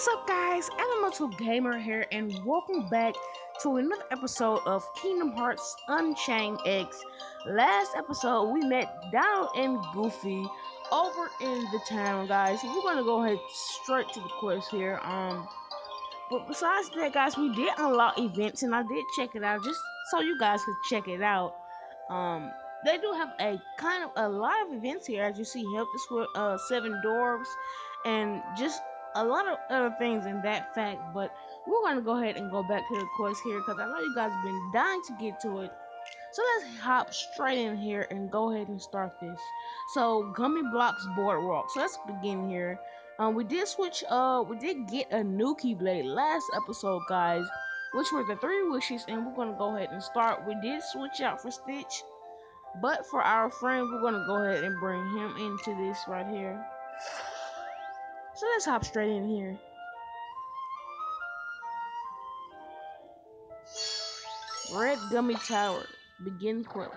What's up, guys? Elemental Gamer here, and welcome back to another episode of Kingdom Hearts Unchained X. Last episode, we met Donald and Goofy over in the town, guys. We're gonna go ahead straight to the quest here. Um, but besides that, guys, we did unlock events, and I did check it out just so you guys could check it out. Um, they do have a kind of a lot of events here, as you see. Help us with uh seven dwarves, and just a lot of other things in that fact, but we're going to go ahead and go back to the course here because I know you guys have been dying to get to it. So let's hop straight in here and go ahead and start this. So Gummy Blocks Boardwalk. So let's begin here. Um, we did switch. Uh, we did get a new Keyblade last episode, guys, which were the three wishes, and we're gonna go ahead and start. We did switch out for Stitch, but for our friend, we're gonna go ahead and bring him into this right here. So let's hop straight in here. Red Gummy Tower. Begin quest.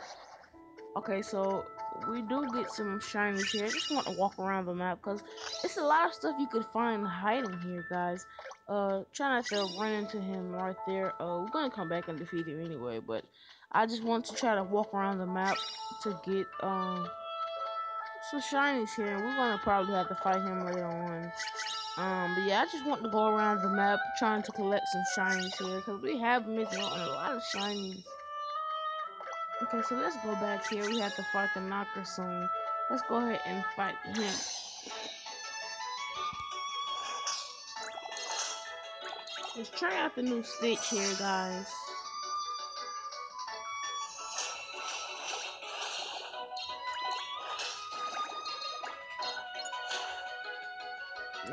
Okay, so we do get some shinies here. I just want to walk around the map because it's a lot of stuff you could find hiding here, guys. Uh, try not to run into him right there. Uh, we're gonna come back and defeat him anyway, but I just want to try to walk around the map to get um some shinies here. We're gonna probably have to fight him later on. Um, but yeah, I just want to go around the map trying to collect some shinies here because we have on a lot of shinies. Okay, so let's go back here. We have to fight the knocker soon. Let's go ahead and fight him. Let's try out the new Stitch here, guys.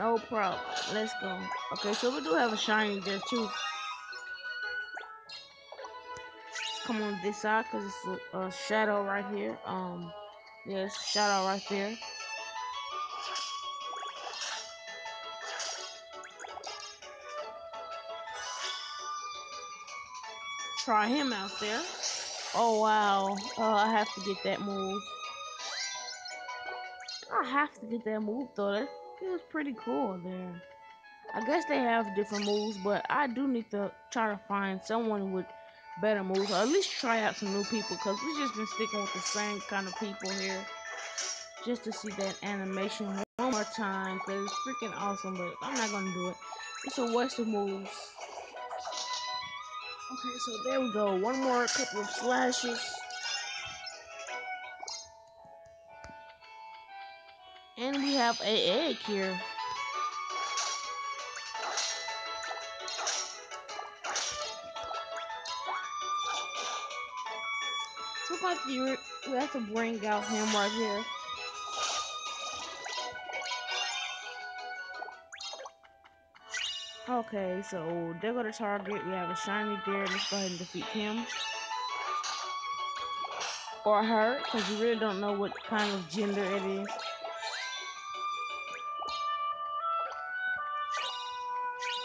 No problem. Let's go. Okay, so we do have a shiny there too. Come on this side because it's a, a, shadow right here. Um, yes, yeah, shadow right there. Try him out there. Oh wow. Oh, I have to get that move. I have to get that move though. That's it was pretty cool there. I guess they have different moves, but I do need to try to find someone with better moves, or at least try out some new people, because we've just been sticking with the same kind of people here, just to see that animation one more time, because it's freaking awesome, but I'm not going to do it. It's a waste of moves. Okay, so there we go. One more couple of slashes. And we have a egg here. So we have to, we have to bring out him right here. Okay, so they go to target. We have a shiny there. Let's go ahead and defeat him. Or her, because you really don't know what kind of gender it is.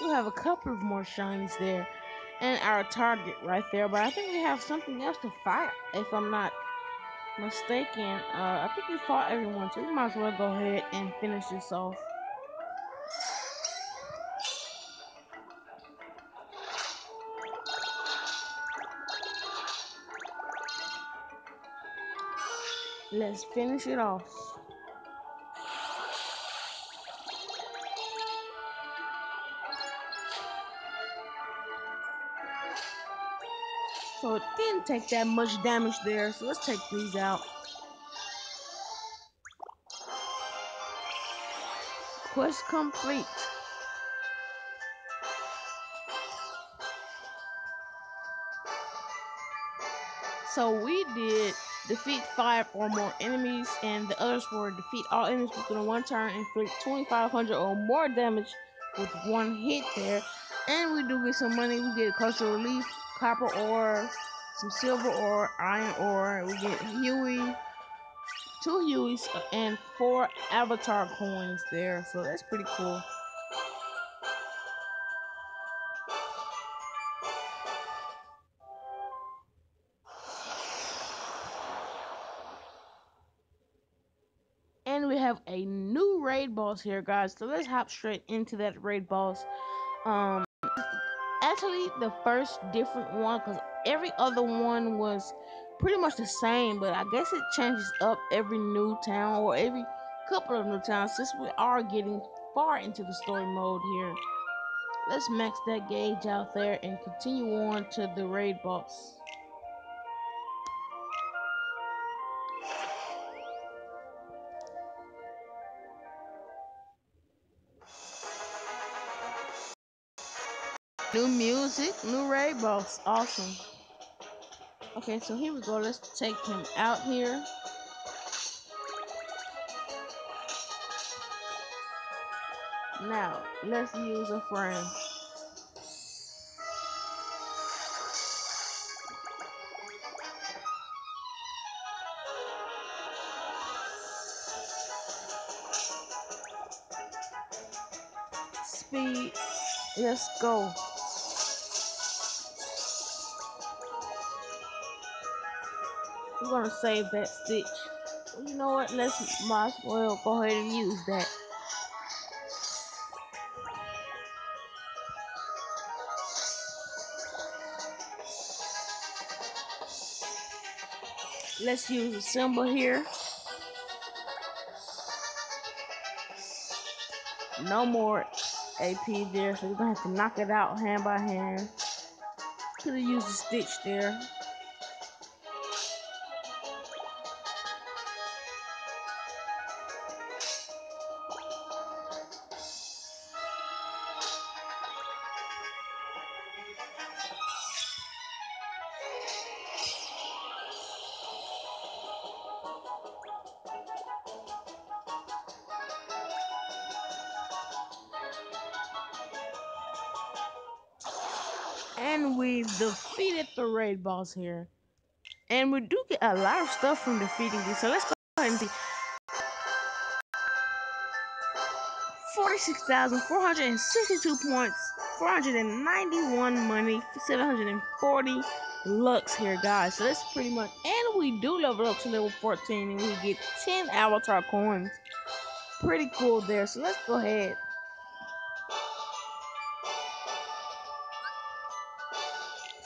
We have a couple of more shinies there and our target right there but i think we have something else to fight if i'm not mistaken. Uh, i think we fought everyone so we might as well go ahead and finish this off. Let's finish it off So it didn't take that much damage there. So let's take these out. Quest complete. So we did defeat five or more enemies, and the others were defeat all enemies within one turn, and inflict 2,500 or more damage with one hit there. And we do get some money. We get a cultural relief, copper ore, some silver ore, iron ore. We get Huey, two Hueys, and four avatar coins there. So that's pretty cool. And we have a new raid boss here, guys. So let's hop straight into that raid boss. Um, actually the first different one because every other one was pretty much the same, but I guess it changes up every new town or every couple of new towns since we are getting far into the story mode here. Let's max that gauge out there and continue on to the raid boss. New music, new raid boss, awesome. Okay, so here we go. Let's take him out here. Now, let's use a friend. Speed, let's go. We're gonna save that stitch. You know what? Let's might as well go ahead and use that. Let's use a symbol here. No more AP there, so we're gonna have to knock it out hand by hand. Could have used a stitch there. And we defeated the raid boss here. And we do get a lot of stuff from defeating this. So let's go ahead and see. 46,462 points, 491 money, 740 lux here, guys. So that's pretty much. And we do level up to level 14 and we get 10 avatar coins. Pretty cool there. So let's go ahead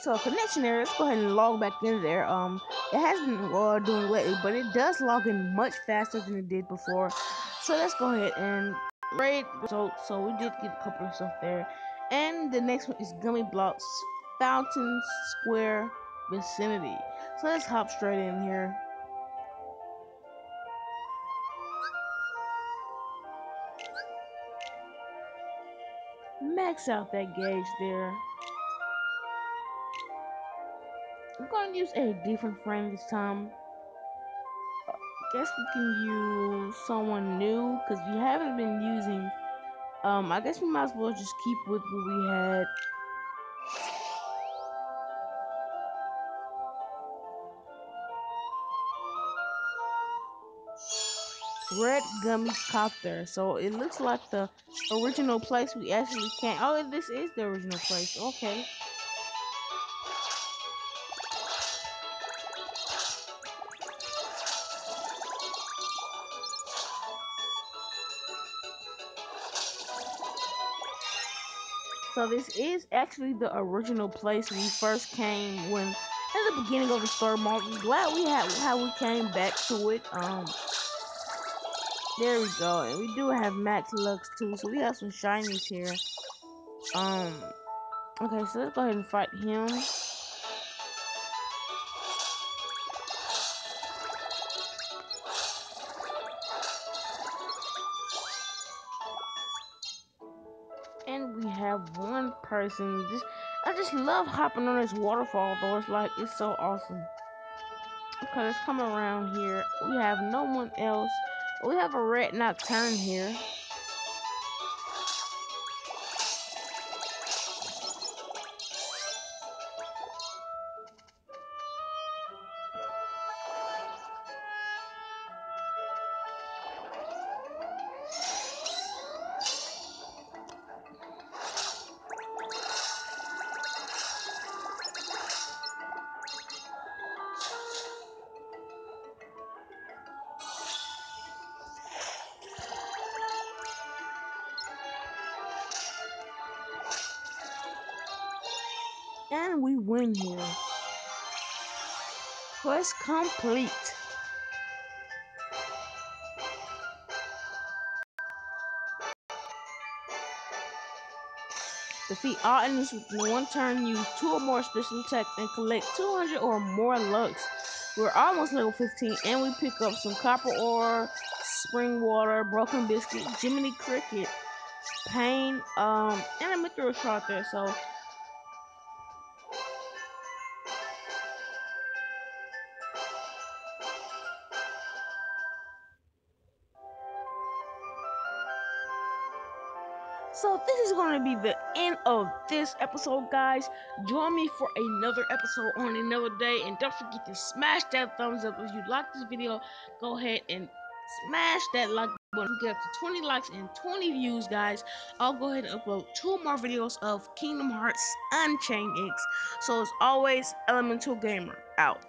So connection error, let's go ahead and log back in there. Um, it has been uh, doing lately, but it does log in much faster than it did before. So let's go ahead and raid. So so we did get a couple of stuff there, and the next one is Gummy Blocks Fountain Square Vicinity. So let's hop straight in here. Max out that gauge there. I'm gonna use a different friend this time. I guess we can use someone new because we haven't been using. Um, I guess we might as well just keep with what we had. Red Gummy Copter. So it looks like the original place we actually can't. Oh, this is the original place. Okay. So this is actually the original place we first came when at the beginning of the story mode. I'm glad we had how we came back to it. Um there we go. And we do have Max Lux too, so we have some shinies here. Um okay, so let's go ahead and fight him. Person. Just I just love hopping on this waterfall though. It's like it's so awesome. Okay, let's come around here. We have no one else. We have a red nocturne here. And we win here. Quest complete. Defeat all enemies within one turn, use two or more special attacks, and collect 200 or more Lux. We're almost level 15, and we pick up some copper ore, spring water, broken biscuit, Jiminy Cricket, pain, um, and a mithril shard there. So this is going to be the end of this episode, guys. Join me for another episode on another day, and don't forget to smash that thumbs up if you like this video. Go ahead and smash that like button. We get up to 20 likes and 20 views, guys. I'll go ahead and upload two more videos of Kingdom Hearts Unchained X. So as always, Elemental Gamer out.